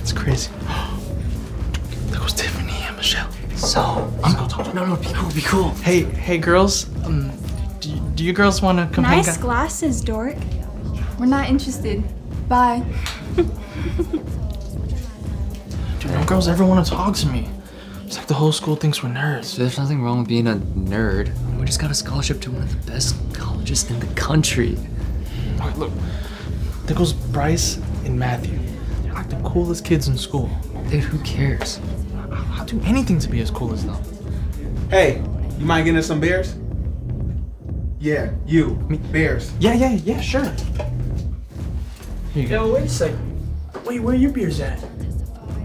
It's crazy. There goes Tiffany and Michelle. So, I'm gonna talk to No, no, be cool, be cool. Hey, hey, girls. Um, do you, do you girls want to come hang Nice out? glasses, dork. We're not interested. Bye. Dude, no girls ever want to talk to me. It's like the whole school thinks we're nerds. So there's nothing wrong with being a nerd. We just got a scholarship to one of the best colleges in the country. Alright, look. There goes Bryce and Matthew. They're like the coolest kids in school. Dude, who cares? I'll do anything to be as cool as them. Hey, you mind getting us some beers? Yeah, you. Bears. Yeah, yeah, yeah, sure. Here you go. Yo, wait a second. Wait, where are your beers at?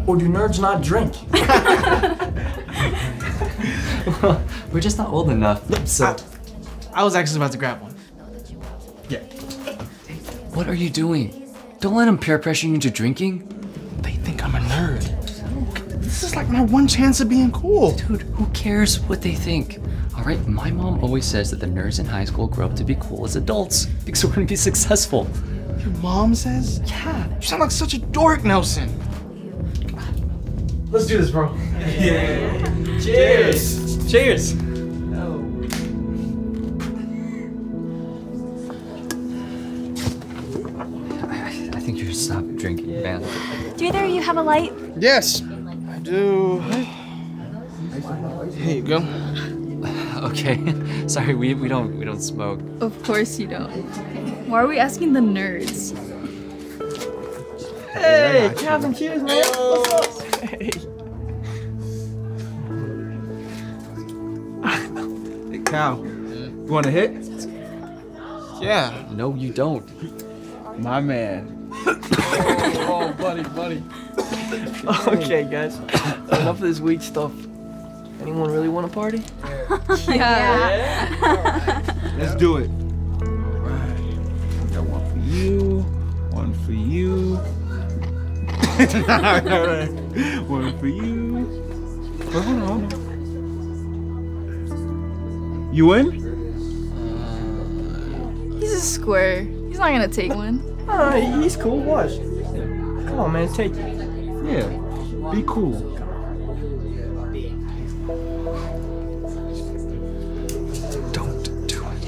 Or do nerds not drink? We're just not old enough. So, I was actually about to grab one. Yeah. what are you doing? Don't let him peer pressure you into drinking. They think I'm a nerd. This is like my one chance of being cool. Dude, who cares what they think? All right, my mom always says that the nerds in high school grow up to be cool as adults because we're gonna be successful. Your mom says? Yeah. You sound like such a dork, Nelson. Let's do this, bro. Yeah. Cheers! Cheers! Should stop drinking, man. Do either of you have a light? Yes, I do. Here you go. Okay. Sorry, we, we don't we don't smoke. Of course you don't. Why are we asking the nerds? Hey, Calvin, cheers, man. What's up? Hey. Hey, Cal. You want to hit? Yeah. No, you don't. My man. oh, buddy, buddy. Okay, guys. Enough of this weed stuff. Anyone really want to party? Yeah. Let's do it. All right. Got one for you. One for you. All right. One for you. Wait, hold on, hold on. You in? He's a square. He's not gonna take one. Alright, he's cool. Watch. Come on, man, take it. Yeah. Be cool. Don't do it.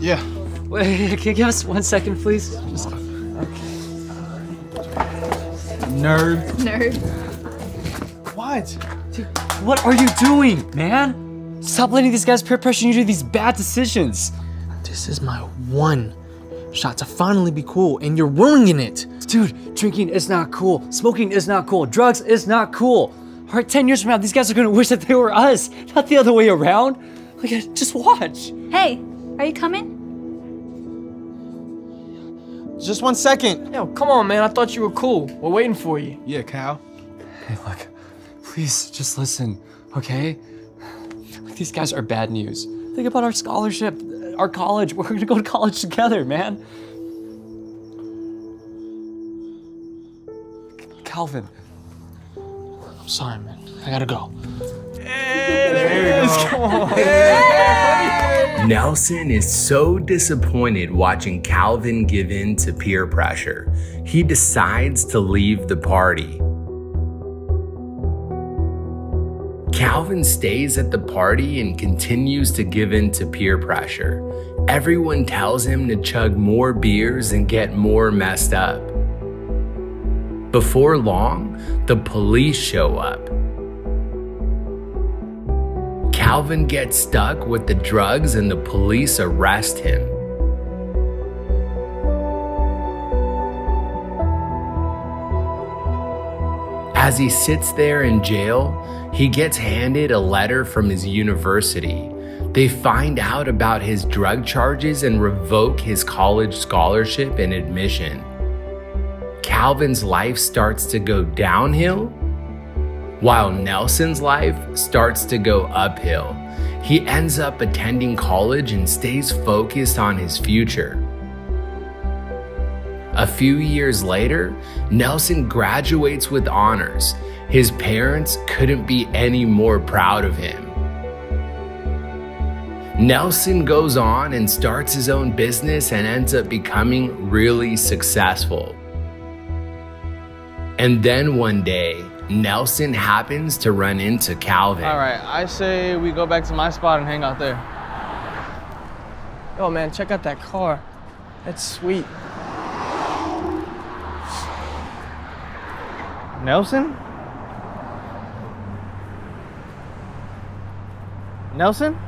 Yeah. Wait, can you give us one second, please? Just Nerd. Nerd. What? What are you doing, man? Stop letting these guys peer pressure you to these bad decisions. This is my one shot to finally be cool, and you're ruining it. Dude, drinking is not cool. Smoking is not cool. Drugs is not cool. All right, 10 years from now, these guys are gonna wish that they were us, not the other way around. Like, uh, just watch. Hey, are you coming? Just one second. Yo, come on, man. I thought you were cool. We're waiting for you. Yeah, Cal. Hey, look, please just listen, okay? These guys are bad news. Think about our scholarship, our college. We're gonna go to college together, man. Calvin. I'm sorry, man. I gotta go. Nelson is so disappointed watching Calvin give in to peer pressure, he decides to leave the party. Calvin stays at the party and continues to give in to peer pressure. Everyone tells him to chug more beers and get more messed up. Before long, the police show up. Calvin gets stuck with the drugs and the police arrest him. As he sits there in jail, he gets handed a letter from his university. They find out about his drug charges and revoke his college scholarship and admission. Calvin's life starts to go downhill while Nelson's life starts to go uphill. He ends up attending college and stays focused on his future. A few years later, Nelson graduates with honors. His parents couldn't be any more proud of him. Nelson goes on and starts his own business and ends up becoming really successful. And then one day, Nelson happens to run into Calvin. All right, I say we go back to my spot and hang out there. Oh man, check out that car. That's sweet. Nelson? Nelson?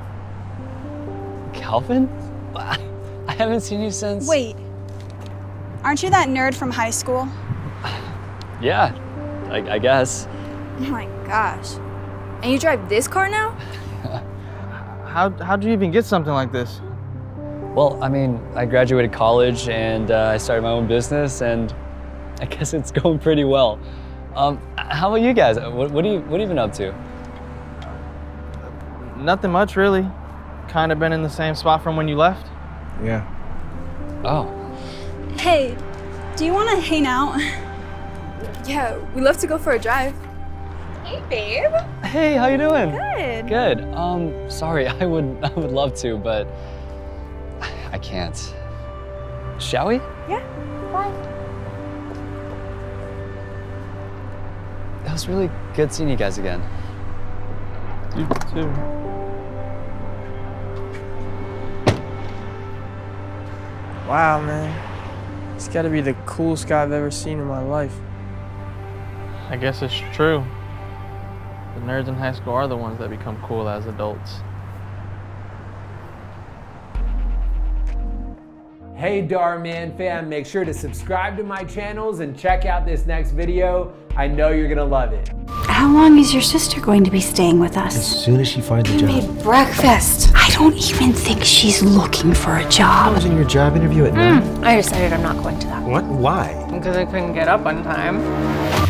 Calvin? I haven't seen you since. Wait. Aren't you that nerd from high school? Yeah, I, I guess. Oh my gosh. And you drive this car now? How, how'd you even get something like this? Well, I mean, I graduated college and uh, I started my own business, and I guess it's going pretty well. Um, how about you guys? What, what, are you, what have you been up to? Nothing much, really. Kind of been in the same spot from when you left. Yeah. Oh, Hey, do you want to hang out? Yeah, we love to go for a drive. Hey, babe. Hey, how you doing? Good. Good. Um, sorry, I would, I would love to, but I can't. Shall we? Yeah. Bye. It was really good seeing you guys again. You too. Wow, man. It's gotta be the coolest guy I've ever seen in my life. I guess it's true. The nerds in high school are the ones that become cool as adults. Hey Dhar Mann fam, make sure to subscribe to my channels and check out this next video. I know you're gonna love it. How long is your sister going to be staying with us? As soon as she finds a job. I made breakfast. I don't even think she's looking for a job. I was in your job interview at hmm, night. I decided I'm not going to that. What? Why? Because I couldn't get up on time.